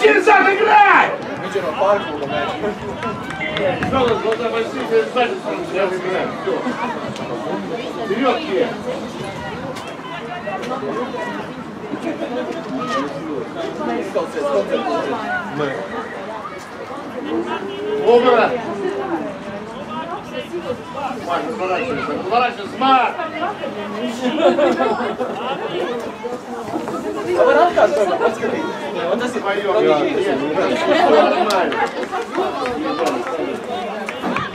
через зад играй! Ничего, пальку мяч. Глаза большие, сзади я выбираю. Вперед, Кия! Обра! Марк, разворачивайся, разворачивайся, Марк! Оборотка, Антон, подскажи. Вот если Пойдем, нормально.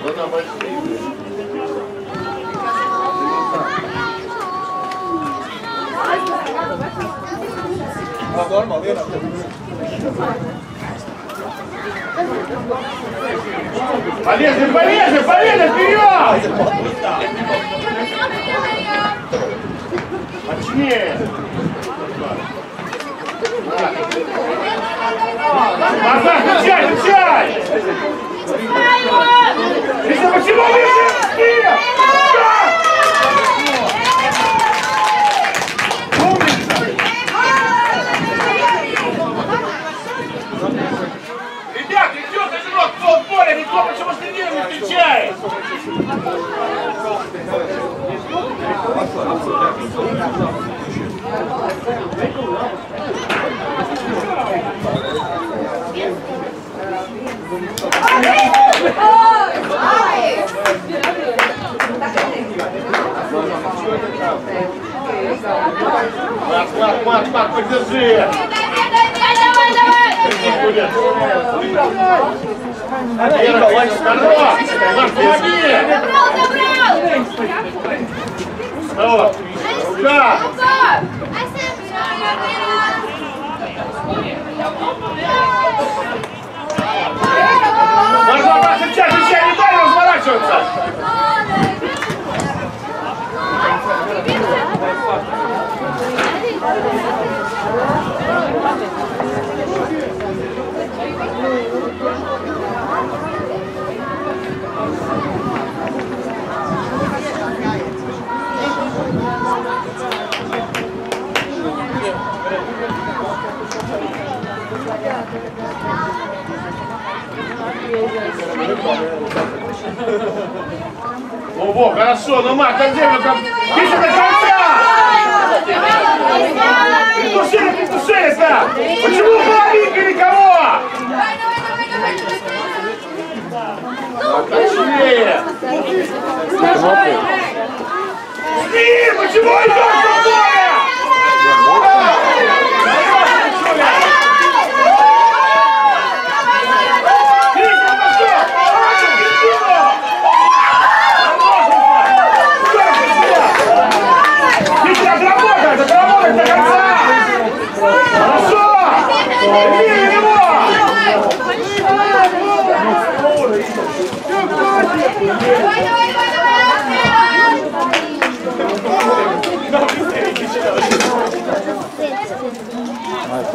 Глаза большие. А, нормал, верно. Полезли, полезли, полезли, вперед! Точнее! Назад, включай, включай! Лиза, почему вы не Ребят, идет игрок, кто в поле, никто почему с ним не встречает? Марк, Марк, Марк, Марк, поддержи! Будет. Вера, Ваня, здорово! Марк, помоги! Снова. Рука! Марк, Марк, сейчас, сейчас, не дай разворачиваться! Ого, хорошо, ну Марк, на землю там, ближе до конца! Притушили, притушили-то! Почему половинка никого? Точнее! Сни, почему идешь Оп!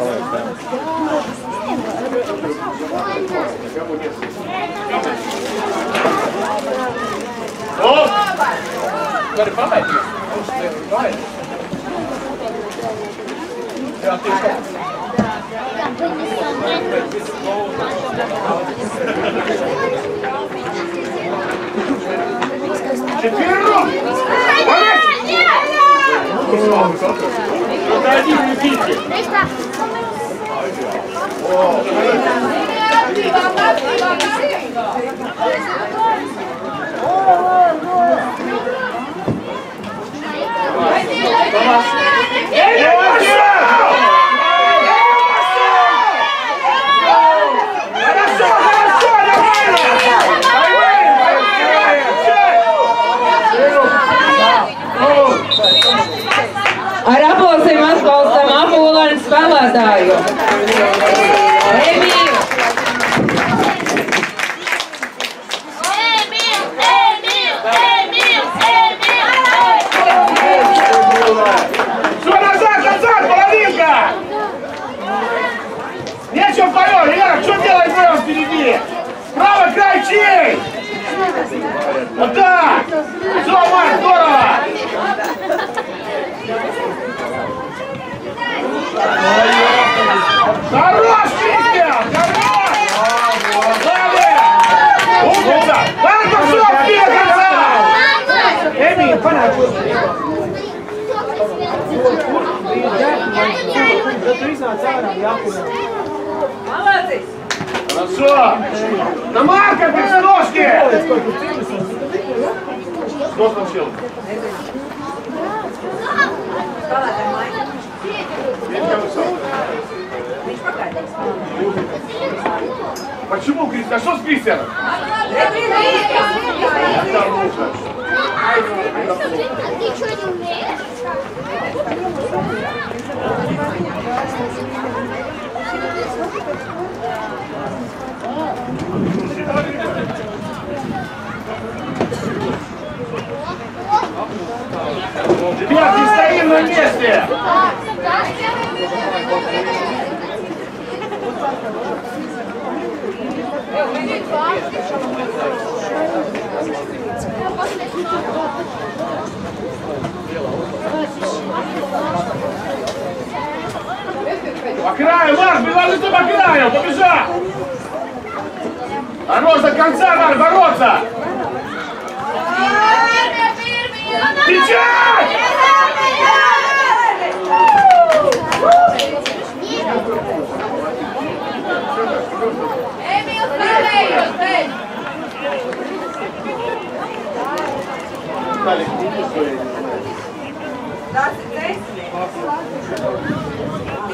Говори, помай. Помай. Ja, ty ska. Vamos! vārdu spēlētāju. Emīl! Нечего второе, ребят, что делать будем впереди? Правый край чей? Вот так! Молодец! Хорошо! Тамарка, ты с ножки! Что случилось? Почему, говорит, а что с Кристианом? Это нужно лучше. Ты что, не умеешь? Ребят, не стоим на месте! По краю, Марк, предложите по краю, побежал! Хорош до конца надо бороться! Кричать!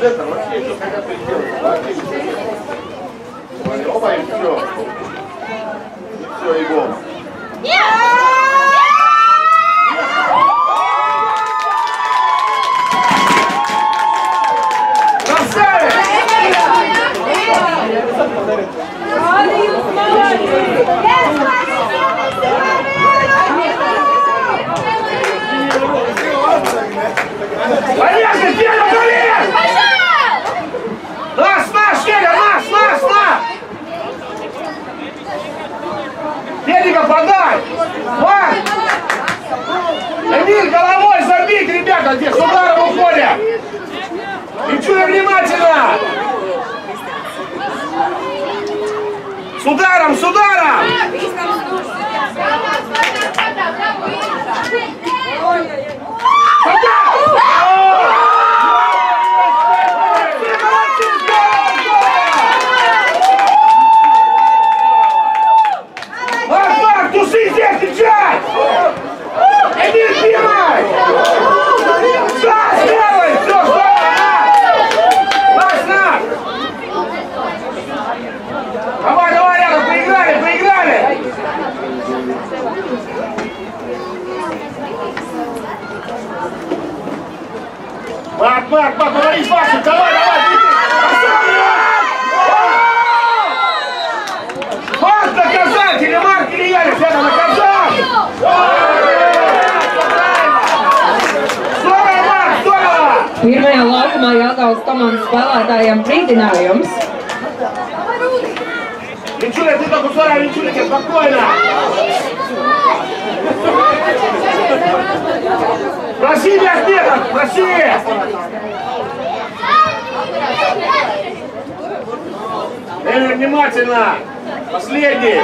Это вообще что хотят сделать? Вообще ничего. Оба и все. И все, и гол. Красавец! Поехали, Федя, поверь! Наш, наш, Федя, наш, наш, наш! Федя, подай! Марк! Эмиль, головой забить, ребята, здесь с ударом уходят! И чуя внимательно! С ударом, с ударом! Марк, Марк, туши здесь, кричать! Эмиль, снимай! Да, сделай! Все, здорово! Наш, наш! Давай, давай, рядом, поиграли, поиграли! Марк, говори с Машей, давай, давай! Пошел, Марк! Наказать, или Марк, или я, ребята, наказать! Здорово, Марк, здорово! Pirmajā laukumā Jāgaunas komandas spēlētājiem brīdinājums. Винчуля, ты только сюда, Винчулики, спокойно! Проси, Мехметов, проси! Эмиль, внимательно! Последний!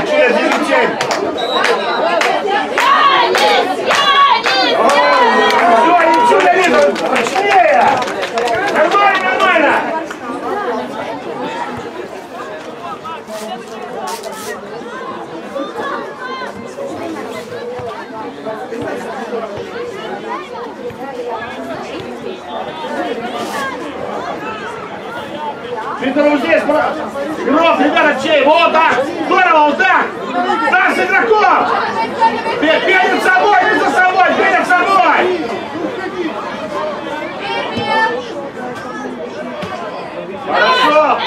Винчуля, держи тень! Все, Винчуля, Лиза, точнее! Нормально, нормально! Виктор, вот здесь, бра- игрок, ребята, чей? Вот так! Здорово, вот так! Так, с игроком! Пе- Перед собой, не за собой, перед собой! Хорошо!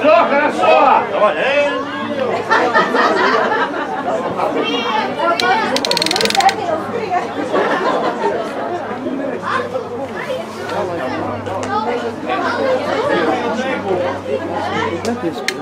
Все хорошо! Давай, That is good.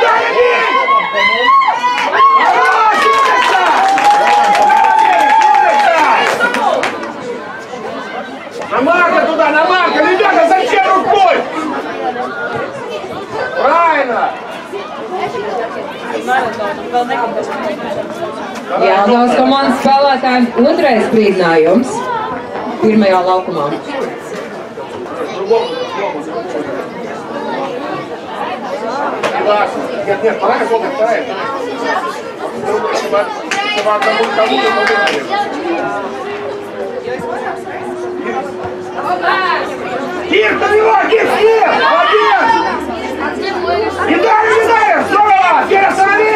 Jāgaus komandas spēlētājiem otrais brīdinājums pirmajā laukumā. Согласен. Нет, нет, пора какого-то вторая. Чтобы одному кому-то Кир, ты него, Кир, Кир! Молодец! Не дай, не дай! Здорово! Кир остановил!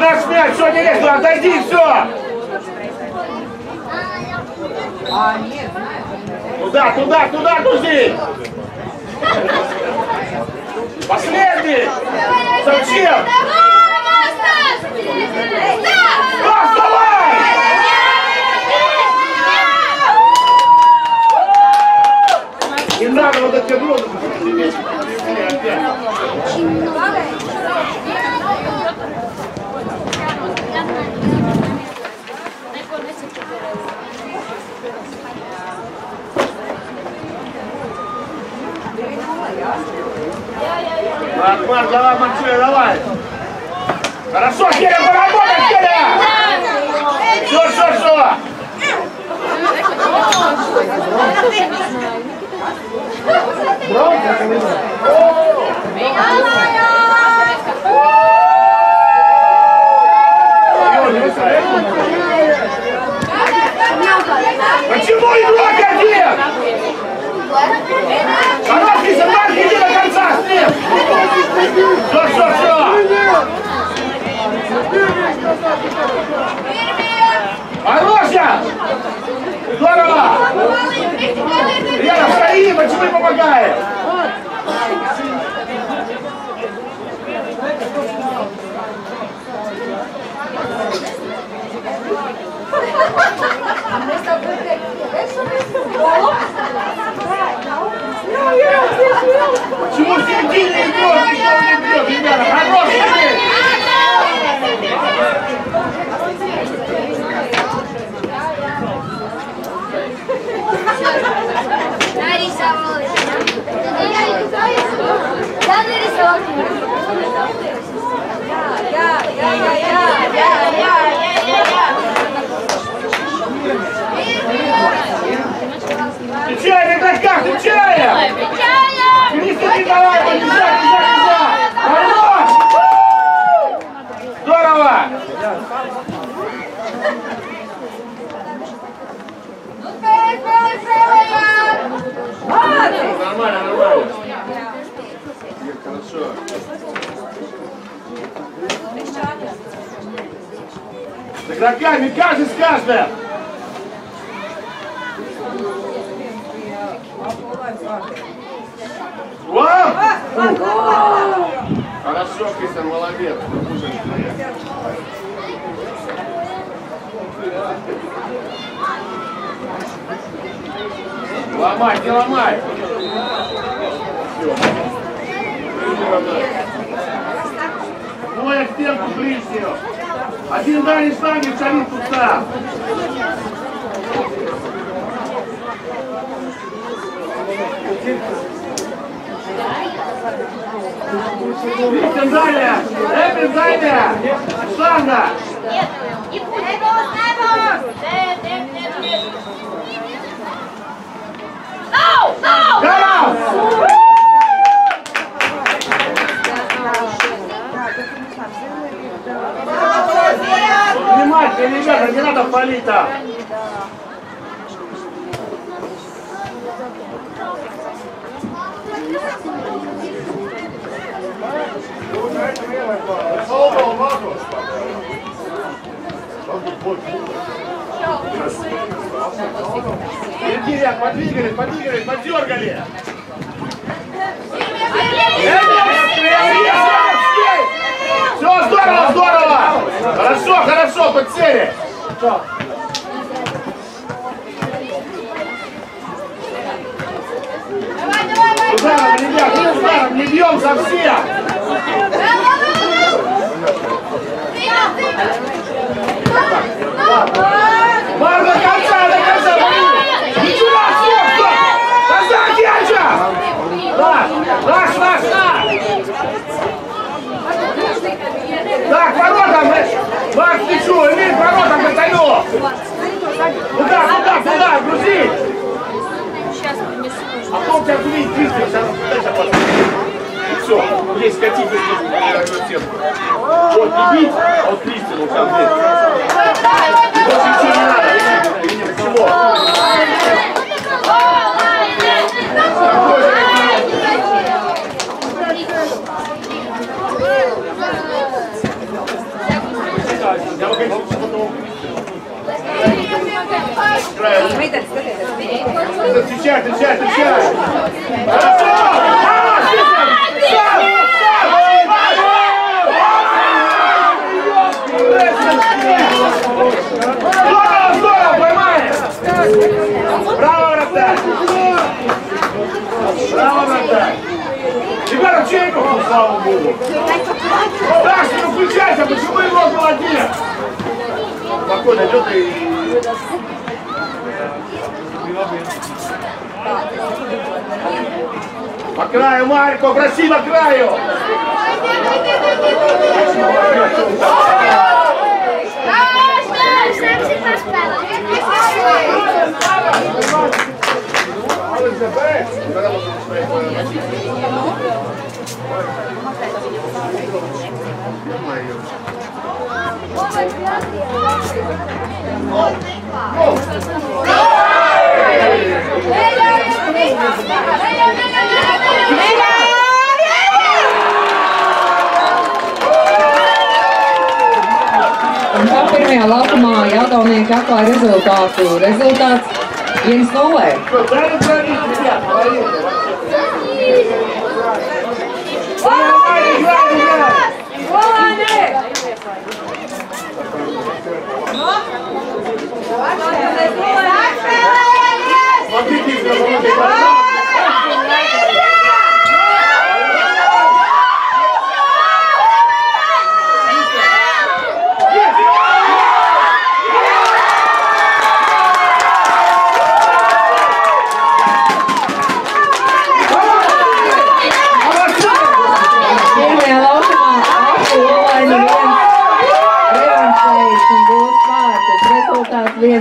Наш мяч, все, не лезь, отойди, все! Туда, туда, туда, тузи! Последний! Зачем? Стас, давай! Не надо вот эти грузы. Марк, давай, Максим, давай. Хорошо, Керя, поработай, Керя! Все, все, все. Почему игрок один? Короткий собак, иди до конца с ним! Все, все, все! Хороша! Здорово! Лена, стои, почему не помогаешь? Почему в середине идет, никто не бьет, ребята? Хорош, смотри! Нарисовал. Я нарисовал. Включай, игроках, включай! Печально! Переступи, давай, бежать, бежать, бежать! Внимательно, ребята, не надо палить там. Впереди, ребят, подвигались, подвигались, подергали. Все, здорово, здорово! Хорошо, хорошо, подсели. Ударом, ребят, ударом, не бьем совсем. Мар, до конца, до конца, Ничего, стоп, стоп! Назад, Янча! Наш, наш, наш, наш! Так, воротам, Макс, ты что, имей воротам катанул! Куда, куда, куда, грузи! А потом тебя увидит быстро, сейчас. И все, здесь скати быстро Ecco, Brasile a Graio! Oh, Otrajā laukumā jaudaunieki atklāja rezultātu. Rezultāts 1-0. Atpakaļ!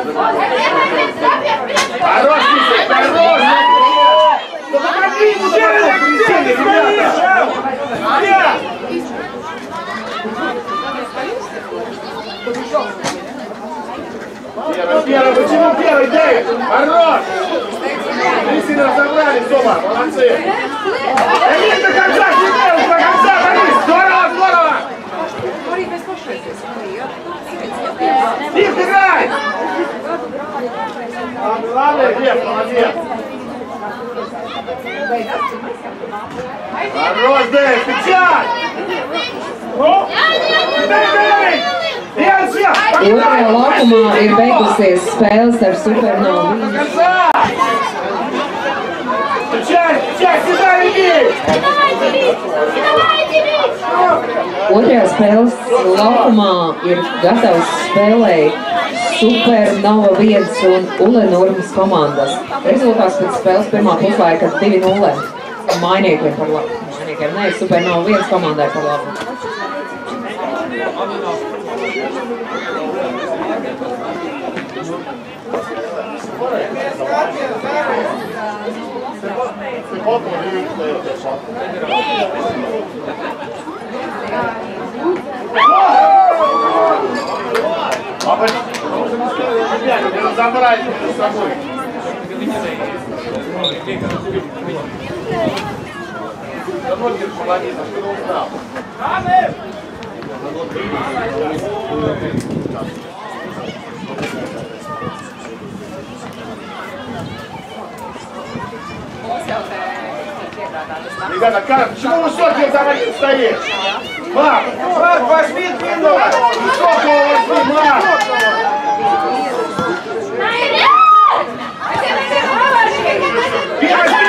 Хорош, Миша, хорош! Да ну сели, ребята? Где? Первый, первый, почему первый, Дэвид? Хорош! Лисины разобрались дома, молодцы! Да нет, до конца, не до конца, Борис! Здорово, здорово! Стив, играй! Молодец, молодец! Хорош, Дэвид, печать! Ну? Otrajā laukumā ir beigusies spēles ar Supernovu. Печать, печать, сюда иди! Otrajā spēles laukumā ir gatavs spēlēt Supernova 1 un Ulenurmas komandas. Rezultāts pēc spēles pirmā puslaika 2-0. Mainiekiem par labu. Mainiekiem, nē, Supernova 1 komandai par labu. Thank you. Разобрать между собой. Да ноги молодец, что он знал? Ребята, как, почему высокий там один стоит? Мак, Мак, возьми длинного! Высокого возьми, Мак! Первый,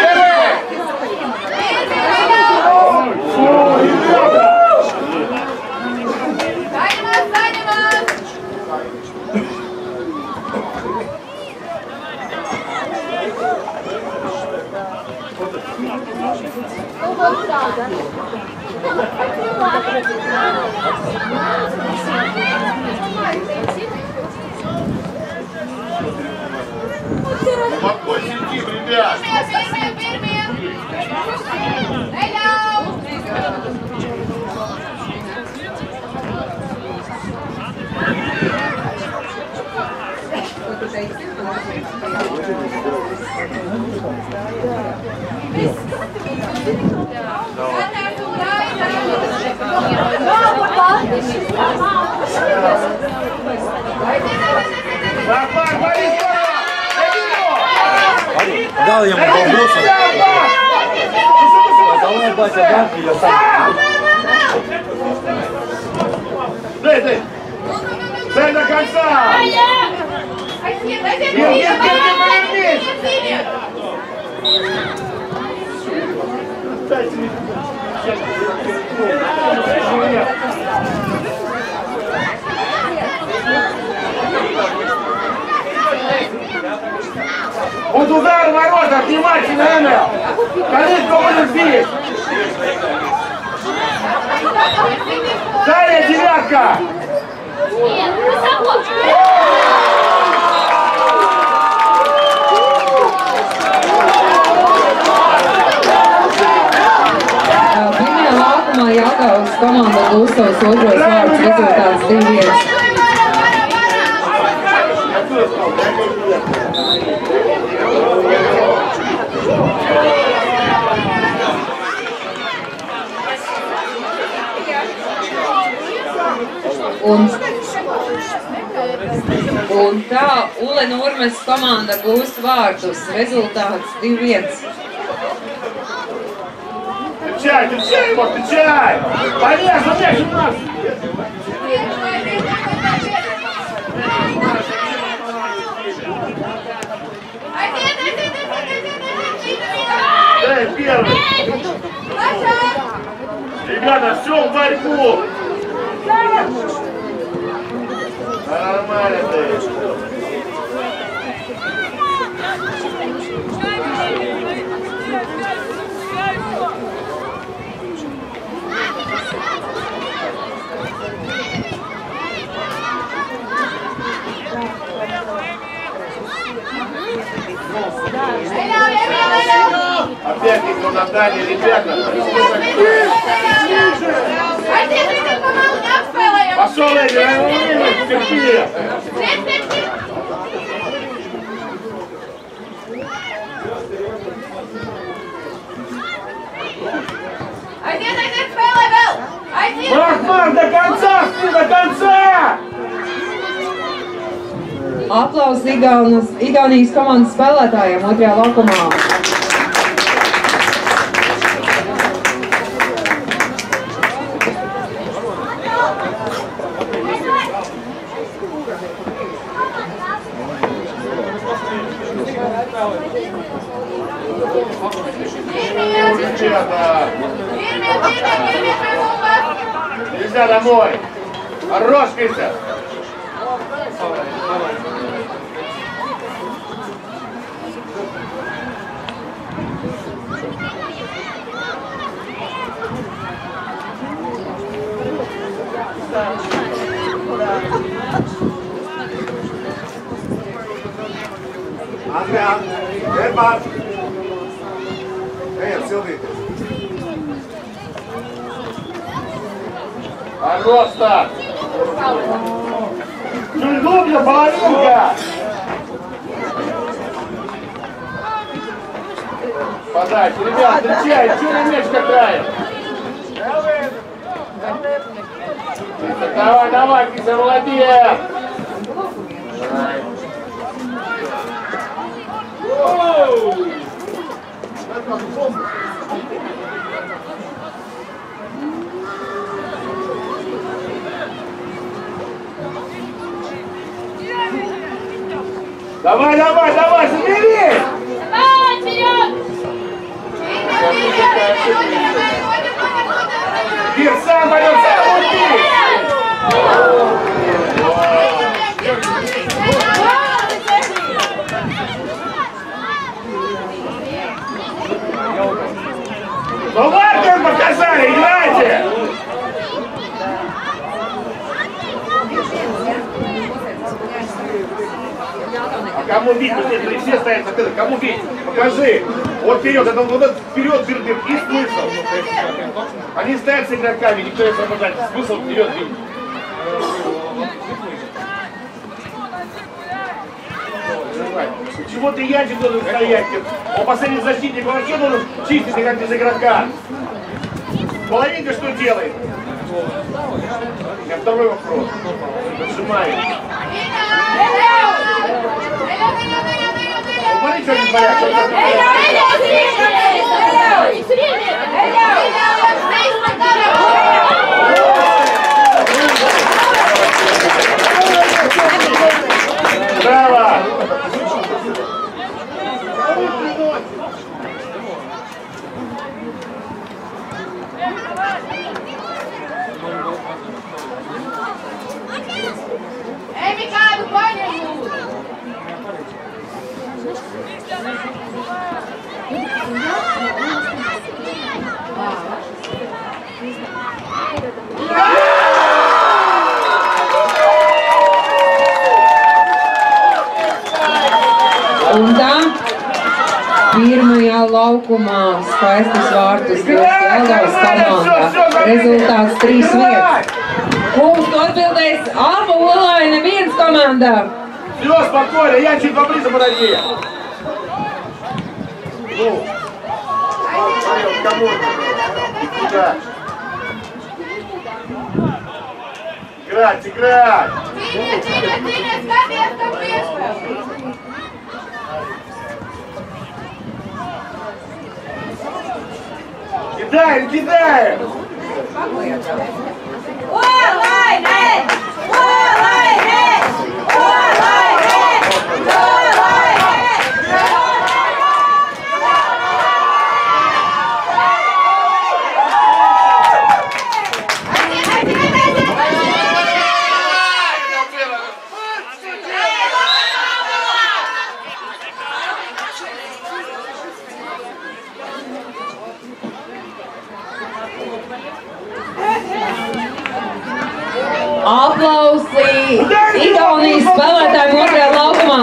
внимательно, Эмил! Калитка будет здесь! Далее девятка! Pirmajā laukumā Jākavas komanda gūst savus otros vārdus rezultāts 2-1. Un, un tā Ule Nurmes komanda gūst vārdus. Rezultāts 2-1. Встречай, встречай его, встречай! Полезно, мяч у нас! Эй, первый! Ребята, все в борьбу! Опять никто на дальний, ребята! Пошел, Эдди, терпи! Марк, Марк, до конца, ты до конца! Aplausos Igaunas, Igaunijas komandas spēlētājiem otrajā laukumā. Хорош, Миша! Andrea, Herbert. Ej, Silvita. Хорош старт! Глубже, половинка! Подача, ребят, встречай, что на мяч катает? Давай, давай, Киса, молодец! Оу! Давай, давай, давай, соберись! Давай, вперед! Кир, сам пойдет, сам уйди! Ну ладно, показали, играйте! А кому бить? Вот здесь все стоят на это. Кому бить? Покажи. Вот вперед, это вот этот вперед дыр И смысл. Они стоят с игроками, никто не освобождает. Смысл вперед бить. Чего ты ядик должен стоять? Он последний защитник вообще должен чиститься, как без игрока. Половинка что делает? Меня второй вопрос. Нажимает. Hey, Mikael, du Beine! Un tā pirmajā laukumā skaistas vārtus dos Jelgavas komanda. Rezultāts 3-1. Kungs atbildēs Alfa Olaina viens komanda. Все, спокойно, я чуть поближе подойди. Ну, смотри, кому Сюда. Играть, играть! Тиня, Тиня, Тиня, ставь эту пешку. Кидаем, кидаем! Aplausi Igaunijas spēlētājiem otrajā laukumā.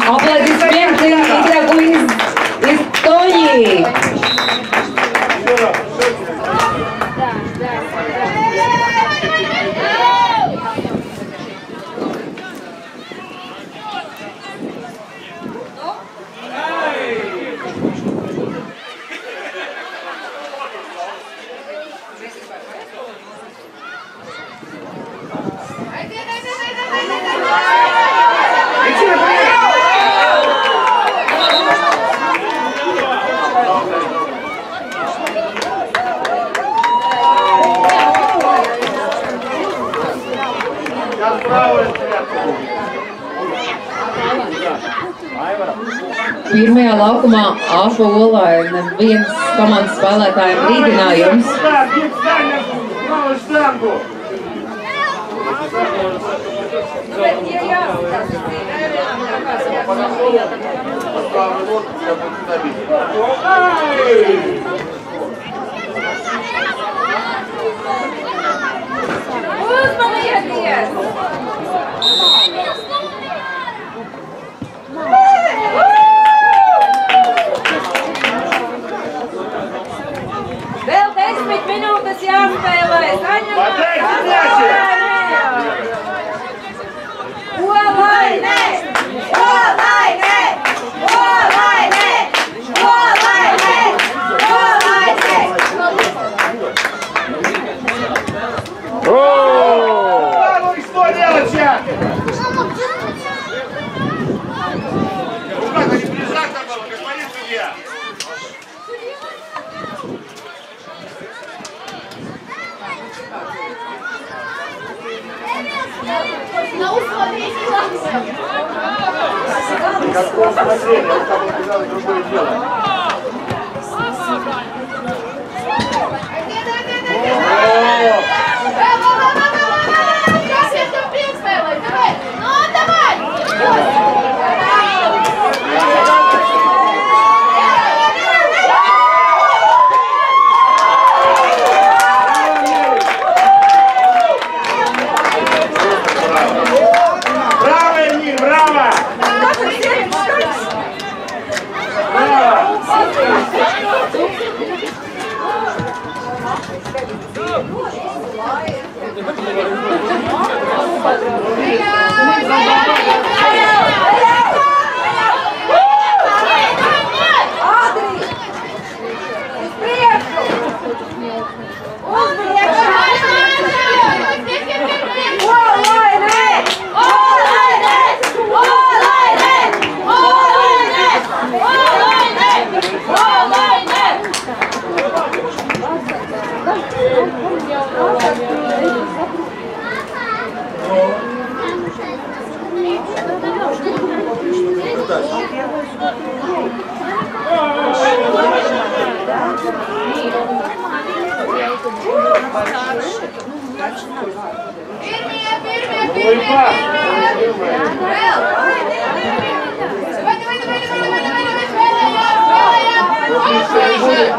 pašu olāju neviens komandas spēlētājiem brīdinājums. Uzmanīties! Михаила Исанина. Подайте плачет! Какое смотрели, а у кого бежало другое дело. Спасибо.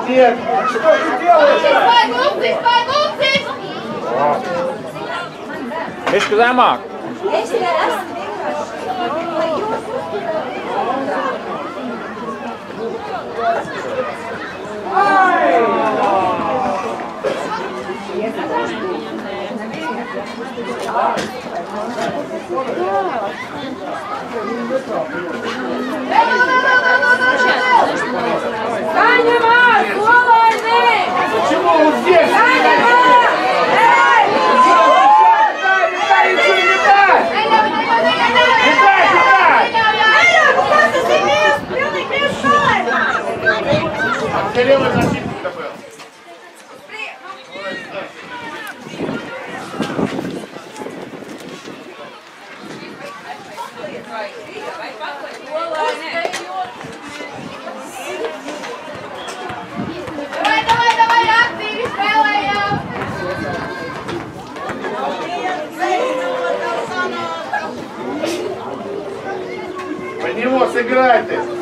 Молодец! Что ты делаешь? Миш, куда мак? Саня, мам! Почему он здесь? Левый защитник-то был. сыграйте.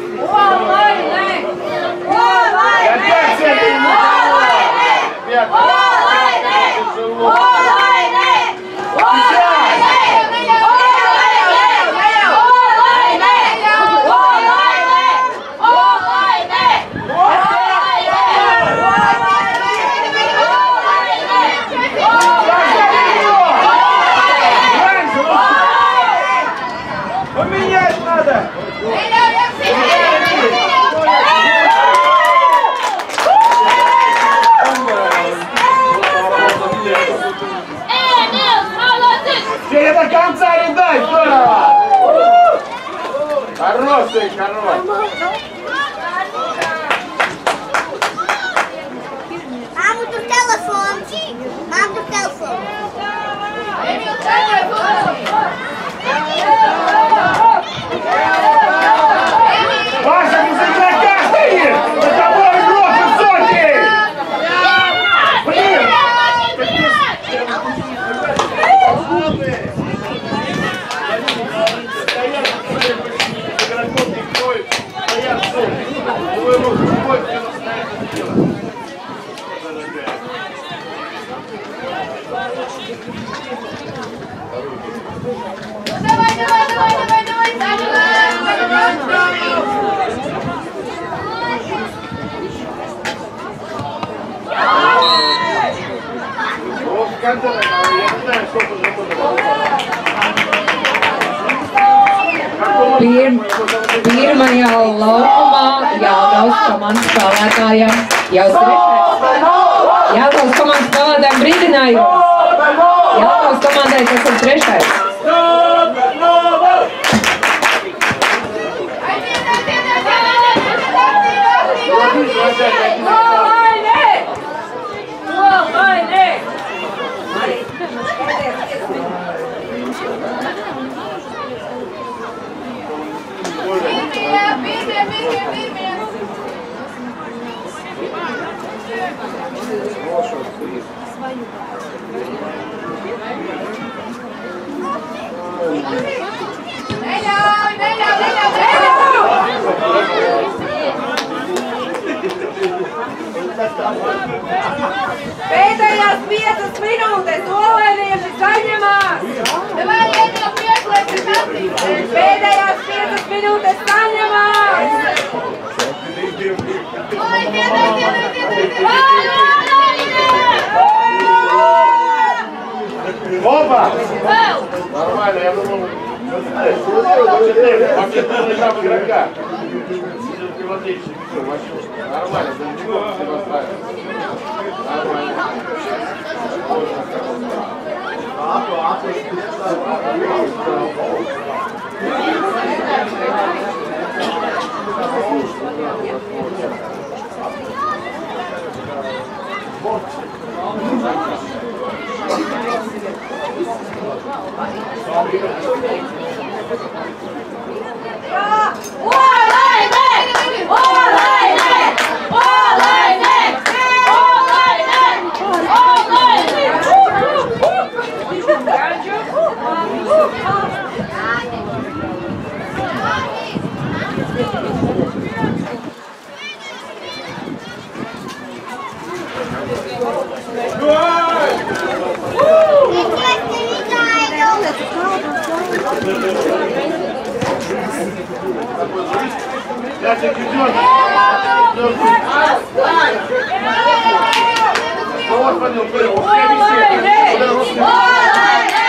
Pirmajā laukumā Jāgaus komandas spēlētājiem jau svešais. Jāgaus komandas spēlētājiem brīdinājums. Jāgaus komandai tas ir trešais. Pēdējās piecas minūtes olēnieši saņemās! Nevajag jau pieslēgti skatīt! Pēdējās piecas minūtes saņemās! Oi, piedēj, piedēj, piedēj! Opa! Нормально, я думал, по 14 игра игрока. владельчик. Все, вообще. Нормально, Дончиков все поставил. Нормально. Gerçek kültür var. Savaş var yok böyle. Olay! Olay! Olay!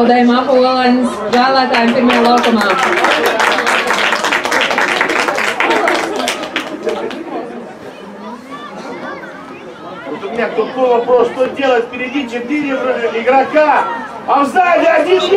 Aplaudējam apolēnas spēlētājiem pirmajā laukumā. Меня тупой вопрос, что делать? Впереди четыре игрока, а сзади один Янчик